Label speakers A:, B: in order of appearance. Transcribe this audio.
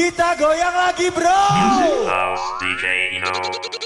A: Kita goyang lagi bro.
B: House DJ,
C: Ino.